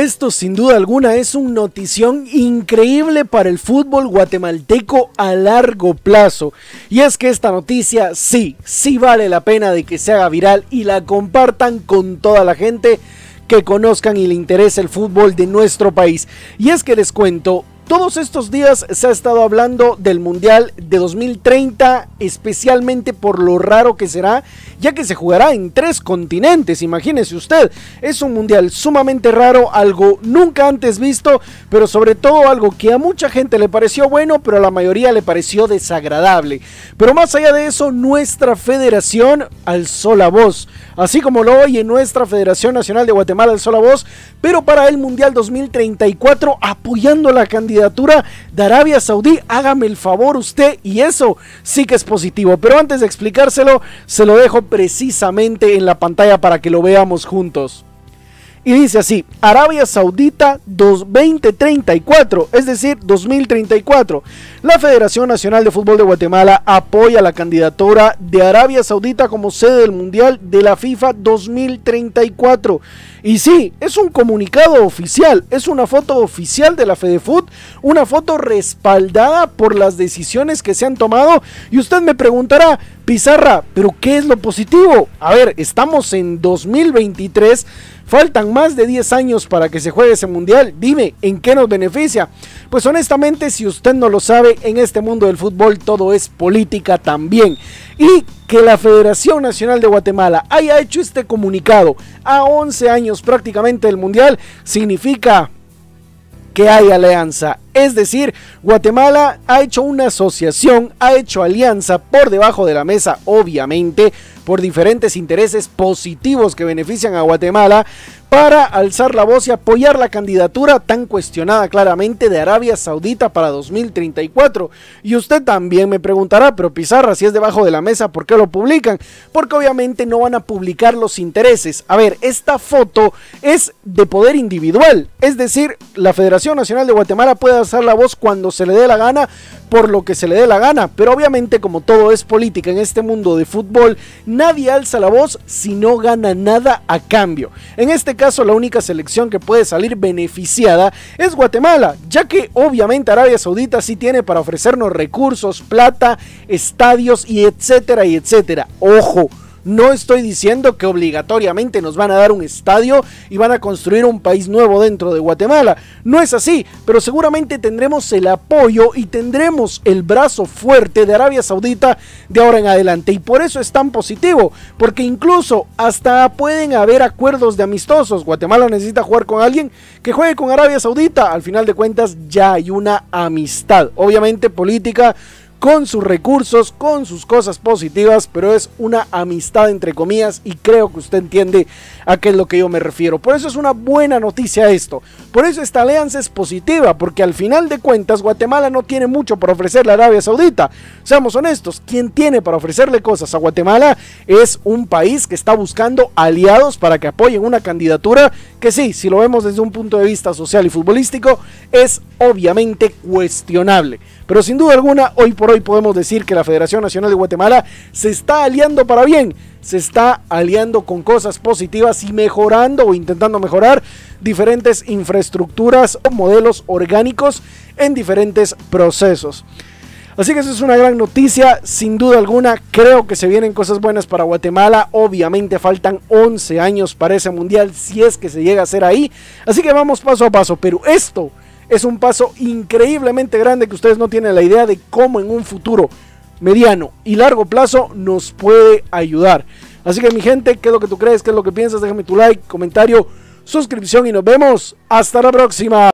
Esto sin duda alguna es una notición increíble para el fútbol guatemalteco a largo plazo. Y es que esta noticia sí, sí vale la pena de que se haga viral y la compartan con toda la gente que conozcan y le interese el fútbol de nuestro país. Y es que les cuento, todos estos días se ha estado hablando del Mundial de 2030, especialmente por lo raro que será, ya que se jugará en tres continentes, imagínese usted. Es un Mundial sumamente raro, algo nunca antes visto, pero sobre todo algo que a mucha gente le pareció bueno, pero a la mayoría le pareció desagradable. Pero más allá de eso, nuestra federación alzó la voz, así como lo oye nuestra Federación Nacional de Guatemala alzó la voz, pero para el Mundial 2034 apoyando la candidatura de Arabia Saudí, hágame el favor usted y eso sí que es positivo. Pero antes de explicárselo, se lo dejo precisamente en la pantalla para que lo veamos juntos. Y dice así, Arabia Saudita 2034, es decir, 2034. La Federación Nacional de Fútbol de Guatemala apoya la candidatura de Arabia Saudita como sede del Mundial de la FIFA 2034. Y sí, es un comunicado oficial, es una foto oficial de la FedeFoot, una foto respaldada por las decisiones que se han tomado. Y usted me preguntará, Pizarra, ¿pero qué es lo positivo? A ver, estamos en 2023 Faltan más de 10 años para que se juegue ese mundial. Dime, ¿en qué nos beneficia? Pues honestamente, si usted no lo sabe, en este mundo del fútbol todo es política también. Y que la Federación Nacional de Guatemala haya hecho este comunicado a 11 años prácticamente del mundial significa que hay alianza. Es decir, Guatemala ha hecho una asociación, ha hecho alianza por debajo de la mesa, obviamente, por diferentes intereses positivos que benefician a Guatemala, para alzar la voz y apoyar la candidatura tan cuestionada claramente de Arabia Saudita para 2034. Y usted también me preguntará, pero Pizarra, si es debajo de la mesa, ¿por qué lo publican? Porque obviamente no van a publicar los intereses. A ver, esta foto es de poder individual, es decir, la Federación Nacional de Guatemala puede alzar la voz cuando se le dé la gana, por lo que se le dé la gana, pero obviamente como todo es política en este mundo de fútbol, nadie alza la voz si no gana nada a cambio. En este caso la única selección que puede salir beneficiada es Guatemala, ya que obviamente Arabia Saudita sí tiene para ofrecernos recursos, plata, estadios y etcétera y etcétera. Ojo, no estoy diciendo que obligatoriamente nos van a dar un estadio y van a construir un país nuevo dentro de Guatemala. No es así, pero seguramente tendremos el apoyo y tendremos el brazo fuerte de Arabia Saudita de ahora en adelante. Y por eso es tan positivo, porque incluso hasta pueden haber acuerdos de amistosos. Guatemala necesita jugar con alguien que juegue con Arabia Saudita. Al final de cuentas ya hay una amistad, obviamente política con sus recursos, con sus cosas positivas, pero es una amistad entre comillas y creo que usted entiende a qué es lo que yo me refiero. Por eso es una buena noticia esto. Por eso esta alianza es positiva, porque al final de cuentas Guatemala no tiene mucho para ofrecerle a Arabia Saudita. Seamos honestos, quien tiene para ofrecerle cosas a Guatemala es un país que está buscando aliados para que apoyen una candidatura que sí, si lo vemos desde un punto de vista social y futbolístico, es obviamente cuestionable. Pero sin duda alguna, hoy por hoy podemos decir que la Federación Nacional de Guatemala se está aliando para bien, se está aliando con cosas positivas y mejorando o intentando mejorar diferentes infraestructuras o modelos orgánicos en diferentes procesos. Así que eso es una gran noticia, sin duda alguna, creo que se vienen cosas buenas para Guatemala, obviamente faltan 11 años para ese mundial si es que se llega a hacer ahí, así que vamos paso a paso, pero esto es un paso increíblemente grande que ustedes no tienen la idea de cómo en un futuro mediano y largo plazo nos puede ayudar. Así que mi gente, ¿qué es lo que tú crees? ¿Qué es lo que piensas? Déjame tu like, comentario, suscripción y nos vemos. Hasta la próxima.